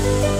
Música